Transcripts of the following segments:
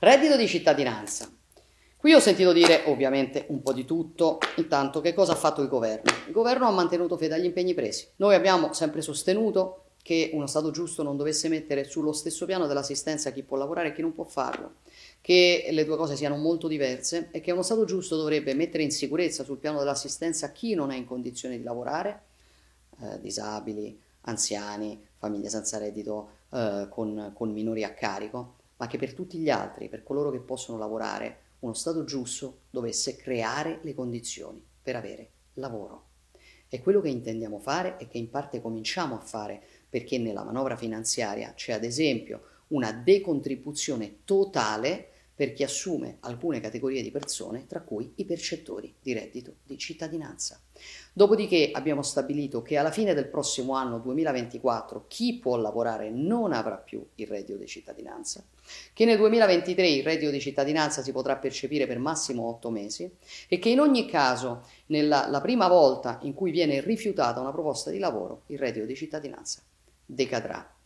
Reddito di cittadinanza. Qui ho sentito dire ovviamente un po' di tutto, intanto che cosa ha fatto il governo? Il governo ha mantenuto fede agli impegni presi. Noi abbiamo sempre sostenuto che uno Stato giusto non dovesse mettere sullo stesso piano dell'assistenza chi può lavorare e chi non può farlo, che le due cose siano molto diverse e che uno Stato giusto dovrebbe mettere in sicurezza sul piano dell'assistenza chi non è in condizione di lavorare, eh, disabili, anziani, famiglie senza reddito eh, con, con minori a carico, ma che per tutti gli altri, per coloro che possono lavorare, uno Stato giusto dovesse creare le condizioni per avere lavoro. E quello che intendiamo fare e che in parte cominciamo a fare, perché nella manovra finanziaria c'è ad esempio una decontribuzione totale per chi assume alcune categorie di persone, tra cui i percettori di reddito di cittadinanza. Dopodiché abbiamo stabilito che alla fine del prossimo anno 2024 chi può lavorare non avrà più il reddito di cittadinanza, che nel 2023 il reddito di cittadinanza si potrà percepire per massimo 8 mesi e che in ogni caso nella la prima volta in cui viene rifiutata una proposta di lavoro il reddito di cittadinanza decadrà.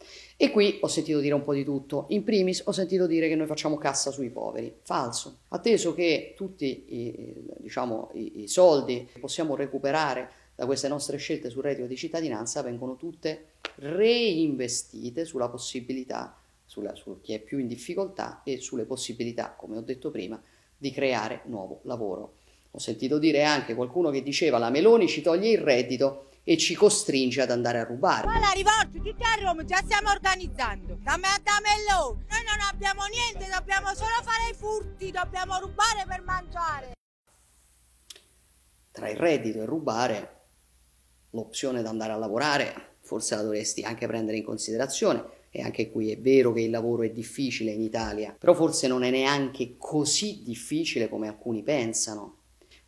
E qui ho sentito dire un po' di tutto. In primis ho sentito dire che noi facciamo cassa sui poveri. Falso. Atteso che tutti i, diciamo, i, i soldi che possiamo recuperare da queste nostre scelte sul reddito di cittadinanza vengono tutte reinvestite sulla possibilità, sulla, su chi è più in difficoltà e sulle possibilità, come ho detto prima, di creare nuovo lavoro. Ho sentito dire anche qualcuno che diceva la Meloni ci toglie il reddito e ci costringe ad andare a rubare. Ma la rivolta, tutti a Roma, già stiamo organizzando. Da me a Damello, noi non abbiamo niente, dobbiamo solo fare i furti, dobbiamo rubare per mangiare. Tra il reddito e rubare, l'opzione di andare a lavorare, forse la dovresti anche prendere in considerazione. E anche qui è vero che il lavoro è difficile in Italia, però forse non è neanche così difficile come alcuni pensano.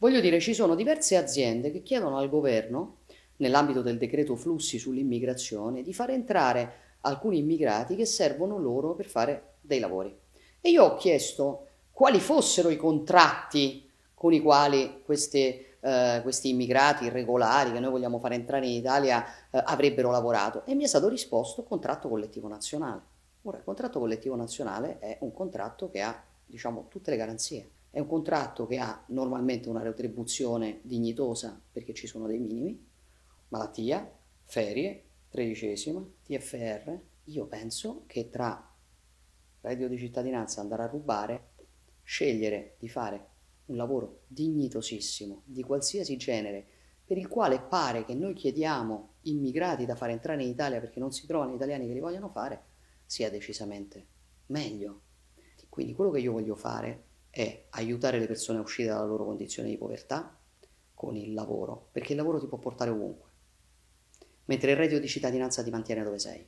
Voglio dire, ci sono diverse aziende che chiedono al governo nell'ambito del decreto flussi sull'immigrazione, di far entrare alcuni immigrati che servono loro per fare dei lavori. E io ho chiesto quali fossero i contratti con i quali queste, eh, questi immigrati irregolari che noi vogliamo fare entrare in Italia eh, avrebbero lavorato e mi è stato risposto contratto collettivo nazionale. Ora, il contratto collettivo nazionale è un contratto che ha, diciamo, tutte le garanzie. È un contratto che ha normalmente una retribuzione dignitosa perché ci sono dei minimi, malattia, ferie, tredicesima, TFR, io penso che tra reddito di cittadinanza andare a rubare, scegliere di fare un lavoro dignitosissimo, di qualsiasi genere, per il quale pare che noi chiediamo immigrati da fare entrare in Italia perché non si trovano italiani che li vogliono fare, sia decisamente meglio. Quindi quello che io voglio fare è aiutare le persone a uscire dalla loro condizione di povertà con il lavoro, perché il lavoro ti può portare ovunque mentre il reddito di cittadinanza ti mantiene dove sei.